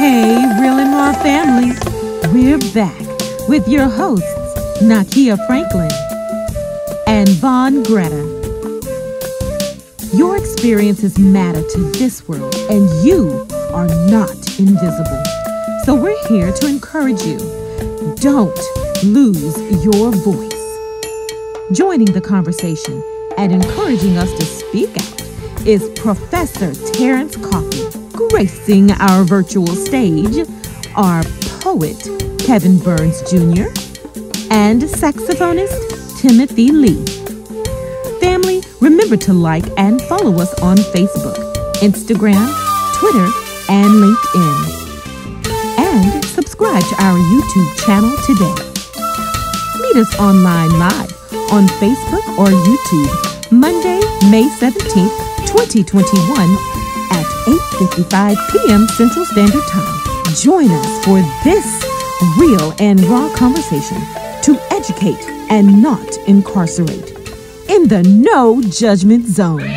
Hey, Real and Raw family, we're back with your hosts, Nakia Franklin and Vawn Gretta. Your experiences matter to this world, and you are not invisible. So we're here to encourage you. Don't lose your voice. Joining the conversation and encouraging us to speak out is Professor Terrance Coffie, gracing our virtual stage, our poet Kevin Burns Jr., and saxophonist Timothy Lea. Family, remember to like and follow us on Facebook, Instagram, Twitter, and LinkedIn. And subscribe to our YouTube channel today. Meet us online live on Facebook or YouTube Monday, May 17th 2021 at 8:55 p.m. Central Standard Time. Join us for this real and raw conversation to educate and not incarcerate in the no judgment zone.